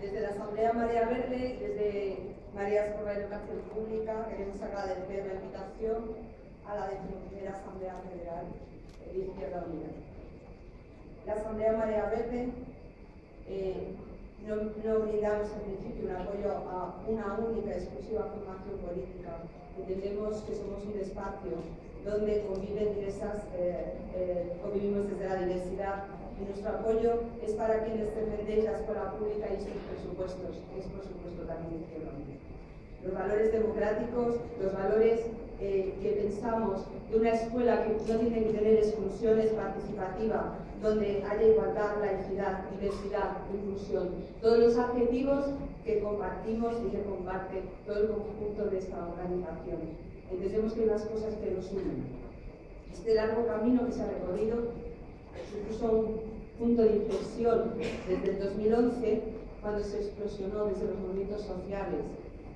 Desde la Asamblea María Verde y desde Marías por la Educación Pública queremos agradecer la invitación a la decimoprimera Asamblea Federal de Izquierda Unida. La Asamblea María Verde eh, no, no, brindamos en principio un apoyo a una única y exclusiva formación política. Entendemos que somos un espacio donde conviven diversas, eh, eh, convivimos desde la diversidad. Y nuestro apoyo es para quienes defendéis la escuela pública y sus presupuestos, que es por supuesto también Izquierda Los valores democráticos, los valores eh, que pensamos de una escuela que no tiene que tener exclusiones participativa, donde haya igualdad, laicidad, diversidad, inclusión, todos los adjetivos que compartimos y que comparte todo el conjunto de esta organización. Entendemos que hay unas cosas que nos unen. Este largo camino que se ha recorrido supuso un punto de inflexión desde el 2011, cuando se explosionó desde los movimientos sociales.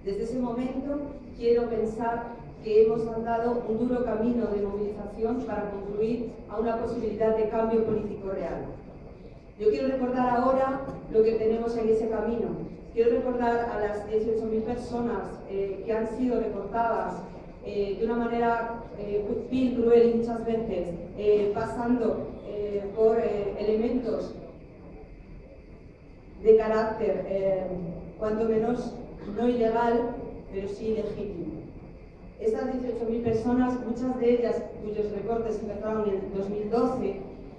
Desde ese momento quiero pensar que hemos andado un duro camino de movilización para concluir a una posibilidad de cambio político real. Yo quiero recordar ahora lo que tenemos en ese camino. Quiero recordar a las 18.000 personas eh, que han sido recortadas eh, de una manera eh, vil, cruel muchas veces, eh, pasando por elementos de carácter, cuanto menos no ilegal, pero sí legítimo. Estas 18.000 personas, muchas de ellas cuyos recortes empezaron en el 2012,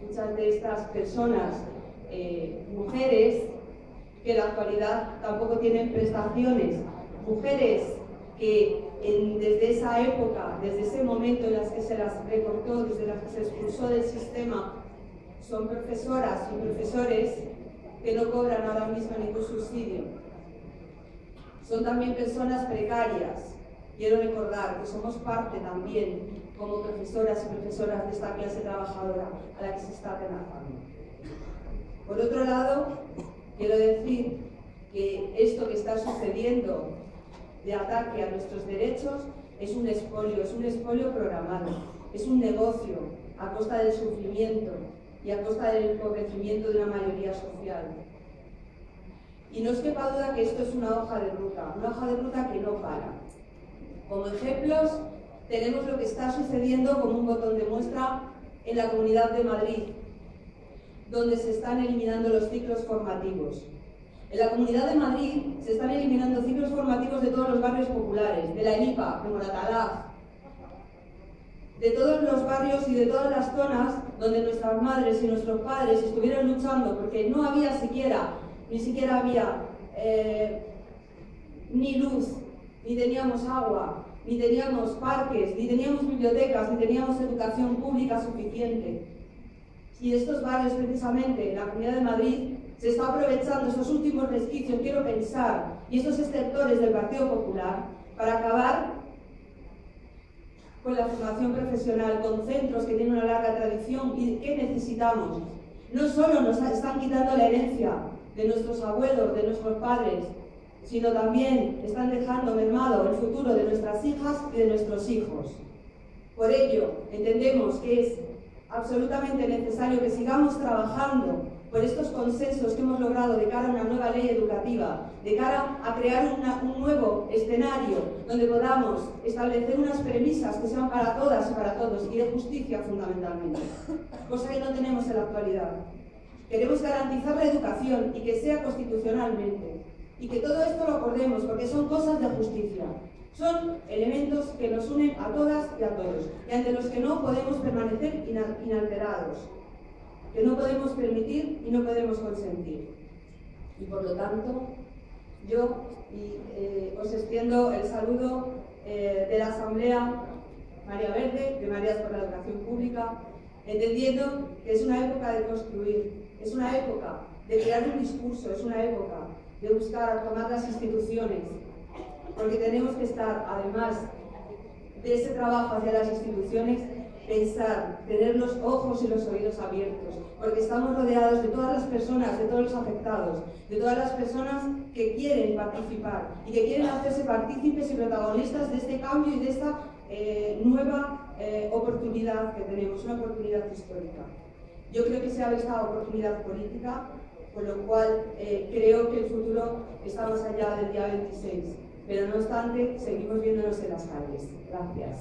muchas de estas personas, mujeres, que en la actualidad tampoco tienen prestaciones, mujeres que desde esa época, desde ese momento en las que se las recortó, desde las que se expulsó del sistema, son profesoras y profesores que no cobran ahora mismo ningún subsidio. Son también personas precarias. Quiero recordar que somos parte también, como profesoras y profesoras de esta clase trabajadora a la que se está amenazando. Por otro lado, quiero decir que esto que está sucediendo de ataque a nuestros derechos es un expolio, es un expolio programado, es un negocio a costa del sufrimiento y a costa del empobrecimiento de una mayoría social. Y no os quepa duda que esto es una hoja de ruta, una hoja de ruta que no para. Como ejemplos, tenemos lo que está sucediendo como un botón de muestra en la Comunidad de Madrid, donde se están eliminando los ciclos formativos. En la Comunidad de Madrid se están eliminando ciclos formativos de todos los barrios populares, de la ENIPA, de Moratalaz, de todos los barrios y de todas las zonas donde nuestras madres y nuestros padres estuvieron luchando porque no había siquiera, ni siquiera había eh, ni luz, ni teníamos agua, ni teníamos parques, ni teníamos bibliotecas, ni teníamos educación pública suficiente. Y estos barrios, precisamente, en la Comunidad de Madrid, se está aprovechando estos últimos resquicios, quiero pensar, y estos exceptores del Partido Popular para acabar con la formación profesional, con centros que tienen una larga tradición y que necesitamos. No solo nos están quitando la herencia de nuestros abuelos, de nuestros padres, sino también están dejando mermado el futuro de nuestras hijas y de nuestros hijos. Por ello, entendemos que es absolutamente necesario que sigamos trabajando por estos consensos que hemos logrado de cara a una nueva ley educativa, de cara a crear un nuevo escenario donde podamos establecer unas premisas que sean para todas y para todos y de justicia fundamentalmente, cosa que no tenemos en la actualidad. Queremos garantizar la educación y que sea constitucionalmente y que todo esto lo acordemos porque son cosas de justicia. Son elementos que nos unen a todas y a todos y ante los que no podemos permanecer inalterados, que no podemos permitir y no podemos consentir. Y por lo tanto, yo eh, os extiendo el saludo eh, de la Asamblea María Verde, de Marías por la Educación Pública, entendiendo que es una época de construir, es una época de crear un discurso, es una época de buscar tomar las instituciones, porque tenemos que estar, además de ese trabajo hacia las instituciones, pensar, tener los ojos y los oídos abiertos, porque estamos rodeados de todas las personas, de todos los afectados, de todas las personas que quieren participar y que quieren hacerse partícipes y protagonistas de este cambio y de esta eh, nueva eh, oportunidad que tenemos, una oportunidad histórica. Yo creo que se abre esta oportunidad política con lo cual eh, creo que el futuro está más allá del día 26. Pero no obstante, seguimos viéndonos en las calles. Gracias.